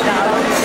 Now.